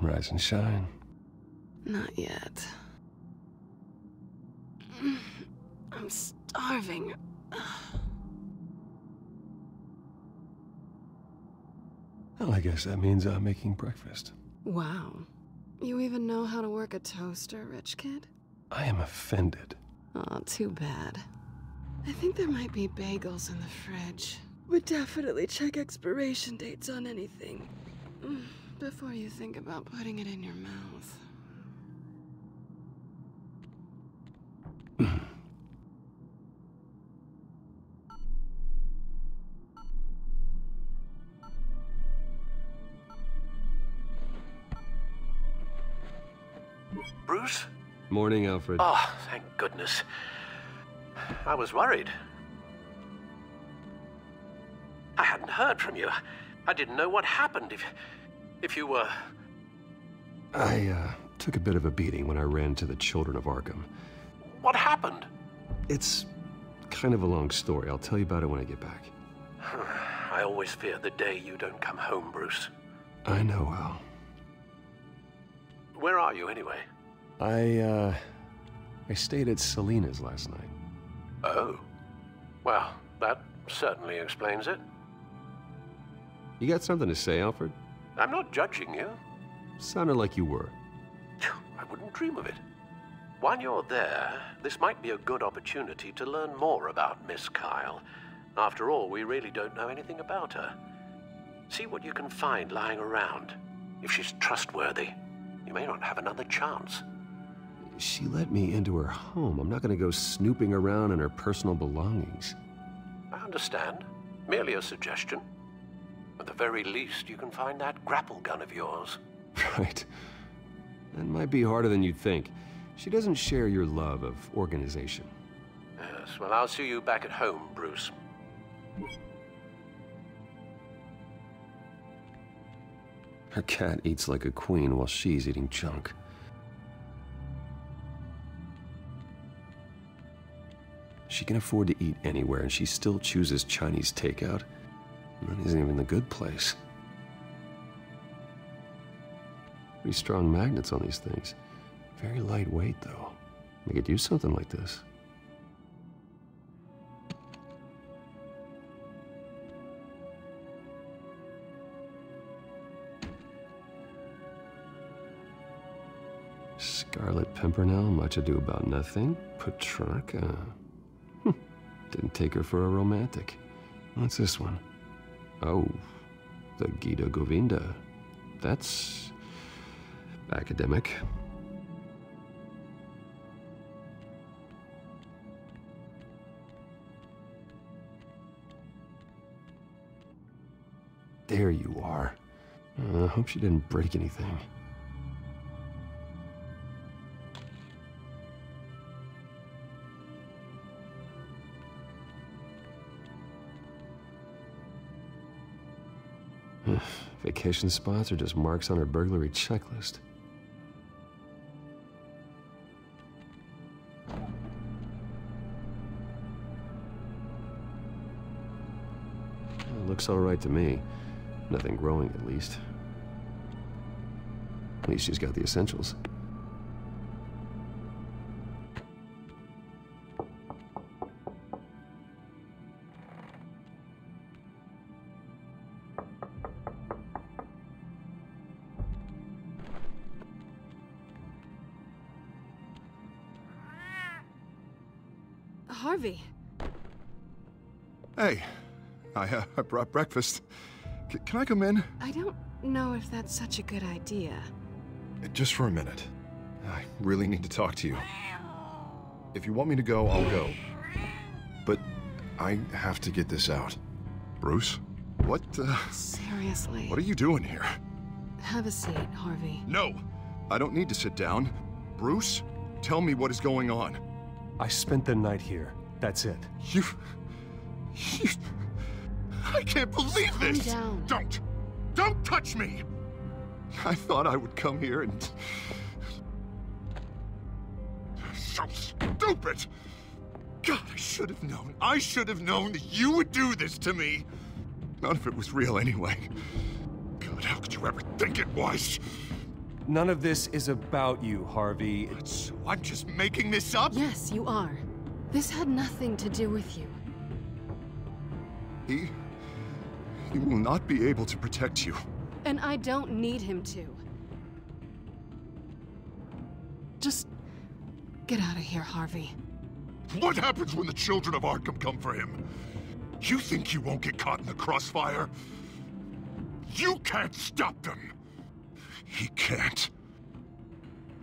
Rise and shine. Not yet. I'm starving. Well, I guess that means I'm making breakfast. Wow. You even know how to work a toaster, rich kid? I am offended. Aw, too bad. I think there might be bagels in the fridge. But definitely check expiration dates on anything. Mm, Before you think about putting it in your mouth. Bruce? Morning, Alfred. Oh, thank goodness. I was worried. Heard from you. I didn't know what happened if. if you were. I, uh, took a bit of a beating when I ran to the Children of Arkham. What happened? It's kind of a long story. I'll tell you about it when I get back. I always fear the day you don't come home, Bruce. I know, Al. Where are you, anyway? I, uh, I stayed at Selina's last night. Oh. Well, that certainly explains it. You got something to say, Alfred? I'm not judging you. Sounded like you were. I wouldn't dream of it. While you're there, this might be a good opportunity to learn more about Miss Kyle. After all, we really don't know anything about her. See what you can find lying around. If she's trustworthy, you may not have another chance. She let me into her home. I'm not gonna go snooping around in her personal belongings. I understand. Merely a suggestion. At the very least, you can find that grapple gun of yours. Right. That might be harder than you'd think. She doesn't share your love of organization. Yes, well, I'll see you back at home, Bruce. Her cat eats like a queen while she's eating junk. She can afford to eat anywhere, and she still chooses Chinese takeout. That isn't even the good place. Pretty strong magnets on these things. Very lightweight, though. They could use something like this. Scarlet Pimpernel, much ado about nothing. Petrarca. Hmm. Didn't take her for a romantic. What's this one? Oh, the Gita Govinda. That's academic. There you are. Uh, I hope she didn't break anything. Vacation spots are just marks on her burglary checklist. Looks all right to me. Nothing growing, at least. At least she's got the essentials. Brought breakfast. C- can I come in? I don't know if that's such a good idea. Just for a minute. I really need to talk to you. If you want me to go, I'll go. But I have to get this out. Bruce? What, uh, Seriously. what are you doing here? Have a seat, Harvey. No! I don't need to sit down. Bruce, tell me what is going on. I spent the night here. That's it. You... You... I can't believe Calm this! down. Don't! Don't touch me! I thought I would come here and... So stupid! God, I should have known. I should have known that you would do this to me. None of it was real anyway. God, how could you ever think it was? None of this is about you, Harvey. So I'm just making this up? Yes, you are. This had nothing to do with you. He... He will not be able to protect you. And I don't need him to. Just get out of here, Harvey. What happens when the children of Arkham come for him? You think you won't get caught in the crossfire? You can't stop them! He can't.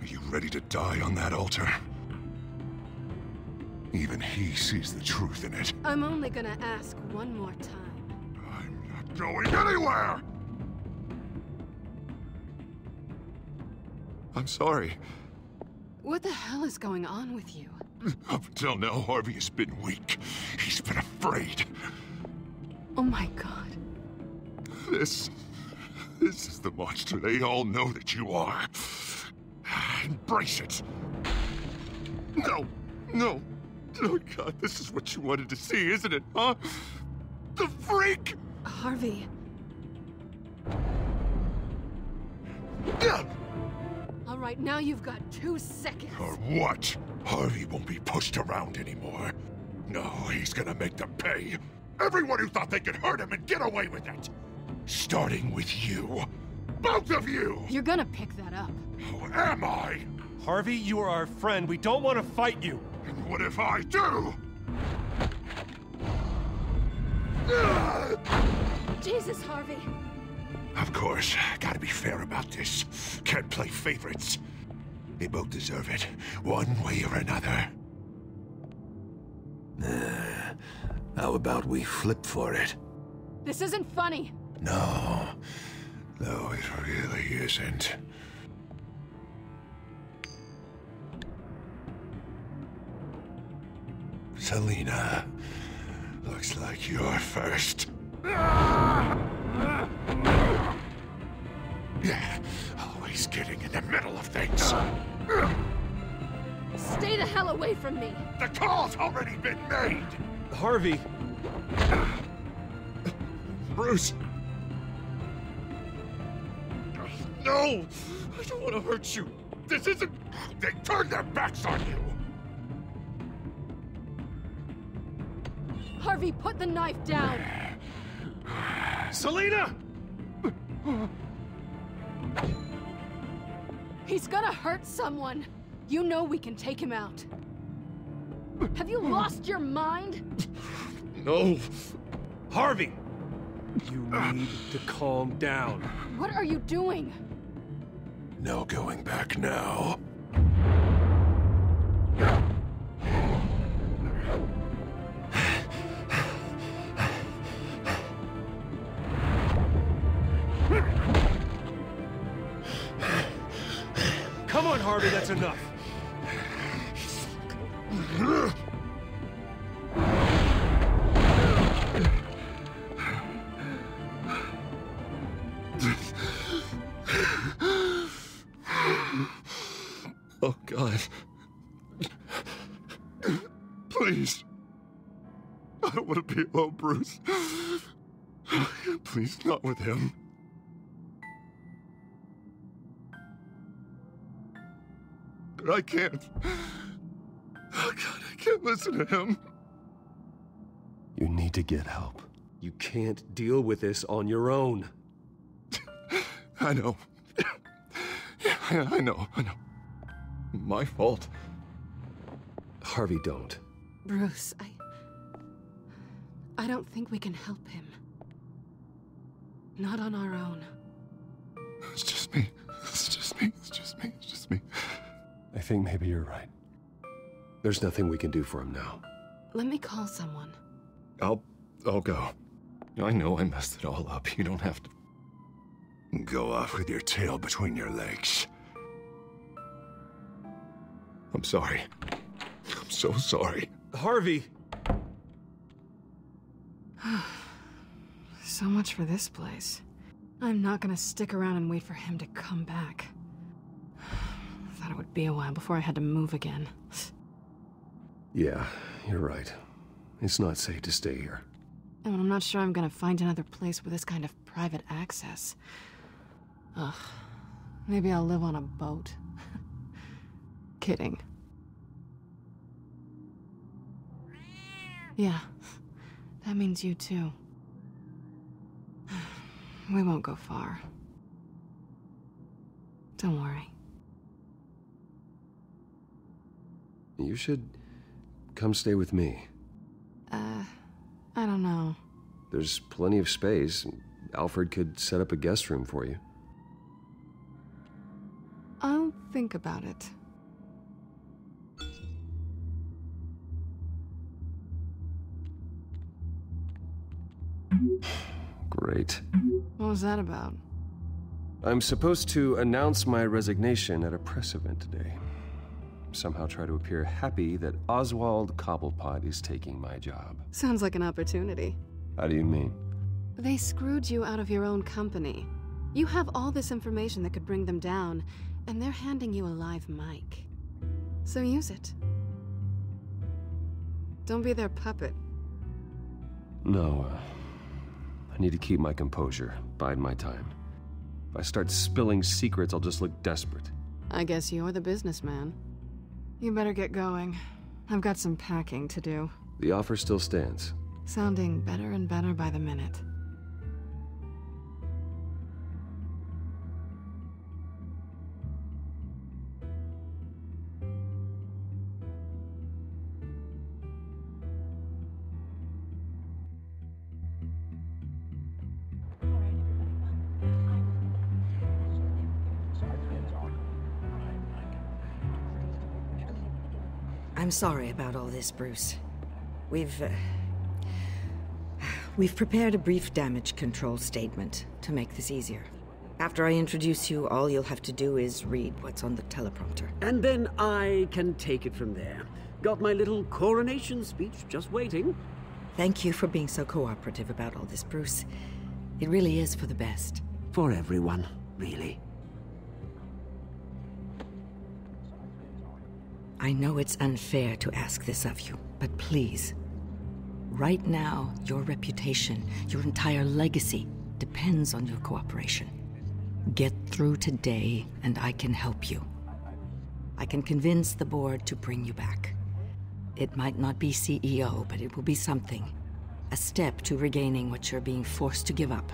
Are you ready to die on that altar? Even he sees the truth in it. I'm only gonna ask one more time. Going anywhere! I'm sorry. What the hell is going on with you? Up until now, Harvey has been weak. He's been afraid. Oh my god. This... This is the monster they all know that you are. Embrace it. No. No. Oh, God, this is what you wanted to see, isn't it, huh? The freak! Harvey, all right, now you've got two seconds. Or what? Harvey won't be pushed around anymore. No, he's gonna make them pay. Everyone who thought they could hurt him and get away with it. Starting with you. Both of you! You're gonna pick that up. Who am I? Harvey, you are our friend. We don't want to fight you. And what if I do? Jesus, Harvey. Of course, gotta be fair about this. Can't play favorites. They both deserve it, one way or another. how about we flip for it? This isn't funny. No. No, it really isn't. Selina, looks like you're first. Yeah, always getting in the middle of things. Stay the hell away from me. The call's already been made! Harvey, Bruce! No! I don't want to hurt you! This isn't... They turned their backs on you! Harvey, put the knife down. Selina! He's gonna hurt someone. You know we can take him out. Have you lost your mind? No! Harvey! You need to calm down. What are you doing? No going back now. Please. I don't want to be alone, Bruce. Please, not with him. But I can't. Oh, God, I can't listen to him. You need to get help. You can't deal with this on your own. I know. Yeah, I know, I know. My fault. Harvey, don't. Bruce, I. I don't think we can help him. Not on our own. It's just me. It's just me. It's just me. It's just me. I think maybe you're right. There's nothing we can do for him now. Let me call someone. I'll I'll go. I know I messed it all up. You don't have to go off with your tail between your legs. I'm sorry. I'm so sorry. Harvey! So much for this place. I'm not gonna stick around and wait for him to come back. Thought it would be a while before I had to move again. Yeah, you're right. It's not safe to stay here. And I'm not sure I'm gonna find another place with this kind of private access. Ugh. Maybe I'll live on a boat. Kidding. Yeah. That means you too. We won't go far. Don't worry. You should come stay with me. Uh, I don't know. There's plenty of space. Alfred could set up a guest room for you. I'll think about it. Great. What was that about? I'm supposed to announce my resignation at a press event today. Somehow try to appear happy that Oswald Cobblepot is taking my job. Sounds like an opportunity. How do you mean? They screwed you out of your own company. You have all this information that could bring them down, and they're handing you a live mic. So use it. Don't be their puppet. No, uh, I need to keep my composure, bide my time. If I start spilling secrets, I'll just look desperate. I guess you're the businessman. You better get going. I've got some packing to do. The offer still stands. Sounding better and better by the minute. I'm sorry about all this, Bruce. We've. Uh, we've prepared a brief damage control statement to make this easier. After I introduce you, all you'll have to do is read what's on the teleprompter. And then I can take it from there. Got my little coronation speech just waiting. Thank you for being so cooperative about all this, Bruce. It really is for the best. For everyone, really. I know it's unfair to ask this of you, but please. Right now, your reputation, your entire legacy, depends on your cooperation. Get through today, and I can help you. I can convince the board to bring you back. It might not be CEO, but it will be something. A step to regaining what you're being forced to give up.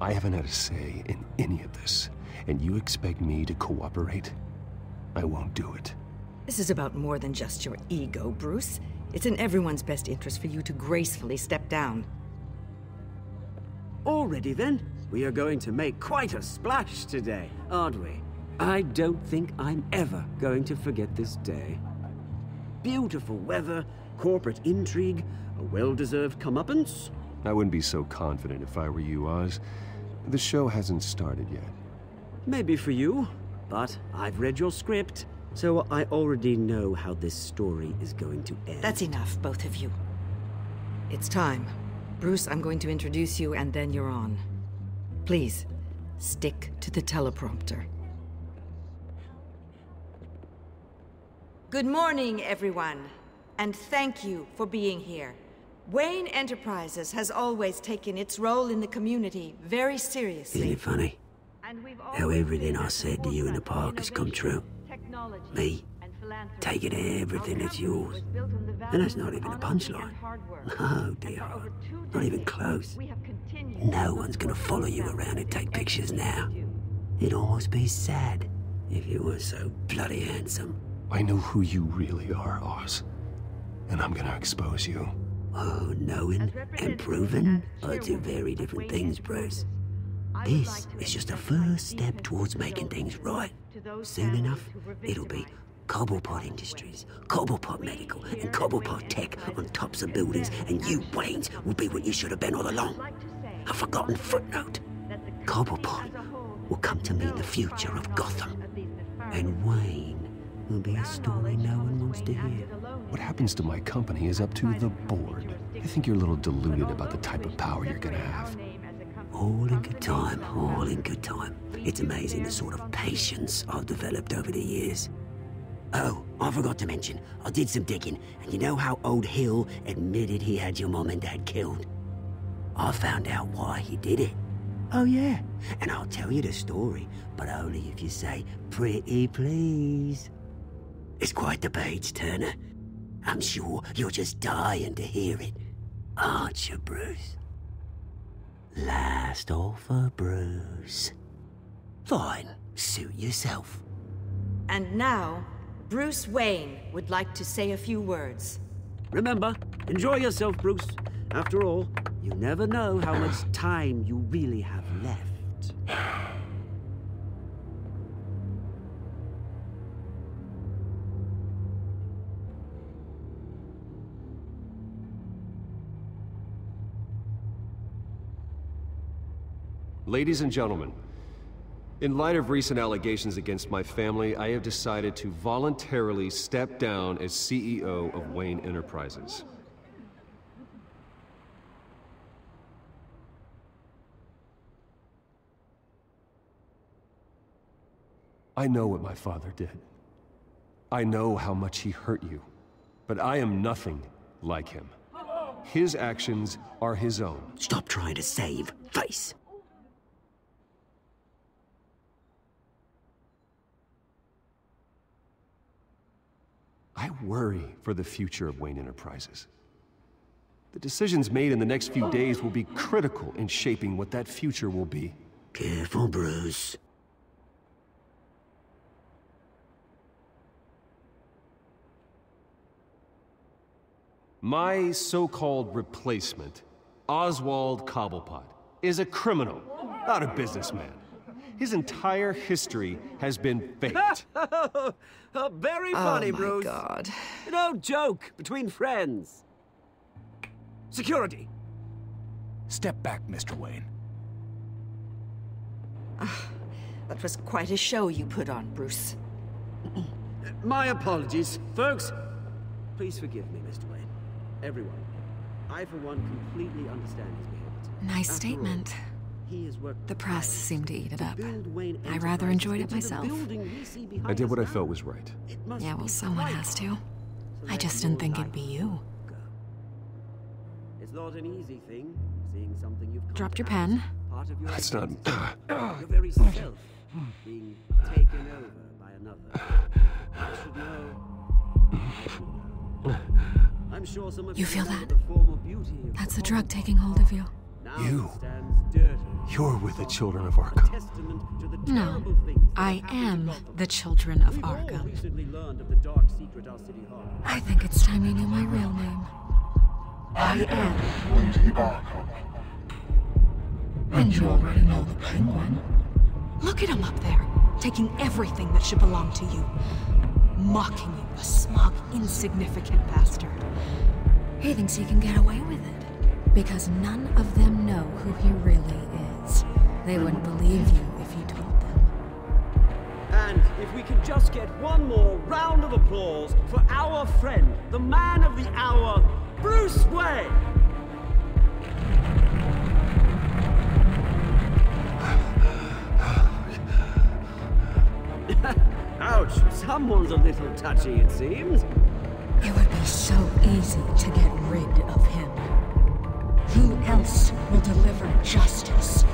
I haven't had a say in any of this, and you expect me to cooperate? I won't do it. This is about more than just your ego, Bruce. It's in everyone's best interest for you to gracefully step down. Already then, we are going to make quite a splash today, aren't we? I don't think I'm ever going to forget this day. Beautiful weather, corporate intrigue, a well-deserved comeuppance. I wouldn't be so confident if I were you, Oz. The show hasn't started yet. Maybe for you, but I've read your script, so I already know how this story is going to end. That's enough, both of you. It's time. Bruce, I'm going to introduce you, and then you're on. Please, stick to the teleprompter. Good morning, everyone, and thank you for being here. Wayne Enterprises has always taken its role in the community very seriously. Isn't it funny? How everything I said to you in the park has come true. Me, taking everything that's yours. And that's not even a punchline. No, dear. Not even close. No one's gonna follow you around and take pictures now. It'd almost be sad if you were so bloody handsome. I know who you really are, Oz. And I'm gonna expose you. Oh, knowing and proving are oh, two very different things, Bruce. This is just a first step towards making things right. Soon enough, it'll be Cobblepot Industries, Cobblepot Medical, and Cobblepot Tech on tops of buildings, and you, Waynes, will be what you should have been all along. A forgotten footnote. Cobblepot will come to mean the future of Gotham. And Wayne will be a story no one wants to hear. What happens to my company is up to the board. I think you're a little deluded about the type of power you're gonna have. All in good time, all in good time. It's amazing the sort of patience I've developed over the years. Oh, I forgot to mention, I did some digging, and you know how old Hill admitted he had your mom and dad killed? I found out why he did it. Oh, yeah, and I'll tell you the story, but only if you say, pretty please. It's quite the page turner. I'm sure you're just dying to hear it, aren't you, Bruce? Last offer, Bruce. Fine, suit yourself. And now, Bruce Wayne would like to say a few words. Remember, enjoy yourself, Bruce. After all, you never know how much time you really have left. Ladies and gentlemen, in light of recent allegations against my family, I have decided to voluntarily step down as CEO of Wayne Enterprises. I know what my father did. I know how much he hurt you. But I am nothing like him. His actions are his own. Stop trying to save face. I worry for the future of Wayne Enterprises. The decisions made in the next few days will be critical in shaping what that future will be. Careful, Bruce. My so-called replacement, Oswald Cobblepot, is a criminal, not a businessman. His entire history has been faked. oh, very oh funny, oh my Bruce. god. No joke between friends. Security. Step back, Mr. Wayne. Ah, that was quite a show you put on, Bruce. My apologies, folks. Please forgive me, Mr. Wayne. Everyone. I, for one, completely understand his behavior. Nice After statement. he has worked The press tirelessly seemed to eat it up. I rather enjoyed it myself. building we see behind I did what I felt was right. Yeah, well, someone has to. to I just didn't think it'd be you. It's not an easy thing, seeing something you've Dropped your pen. as part of your That's not... your very self being hmm. taken over by another. I should know. I should know. I'm sure some of You feel that? the former beauty of That's the the drug taking hold of you. Now You. it stands dirty. You're with the children of Arkham. testament to the No, terrible things that I have happened to am the children of Arkham. recently learned of the dark secret our city harbours. I think it's time you knew my real name. I am Lady Arkham. And you already know the penguin. Look at him up there, taking everything that should belong to you. Mocking you, a smug, insignificant bastard. He thinks he can get away with it. Because none of them know who he really is. They wouldn't believe you if you told them. And if we could just get one more round of applause for our friend, the man of the hour, Bruce Wayne. Ouch, someone's a little touchy, it seems. It would be so easy to get rid of him. Else will deliver justice?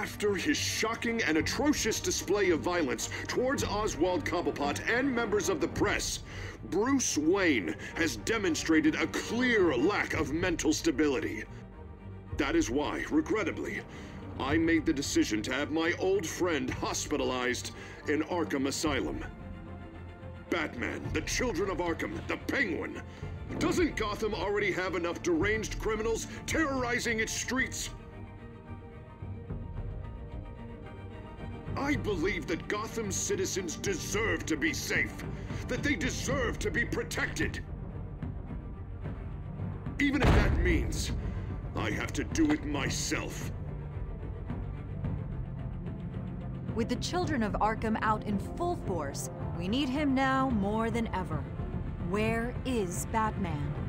After his shocking and atrocious display of violence towards Oswald Cobblepot and members of the press, Bruce Wayne has demonstrated a clear lack of mental stability. That is why, regrettably, I made the decision to have my old friend hospitalized in Arkham Asylum. Batman, the Children of Arkham, the Penguin. Doesn't Gotham already have enough deranged criminals terrorizing its streets? I believe that Gotham's citizens deserve to be safe, that they deserve to be protected. Even if that means I have to do it myself. With the children of Arkham out in full force, we need him now more than ever. Where is Batman?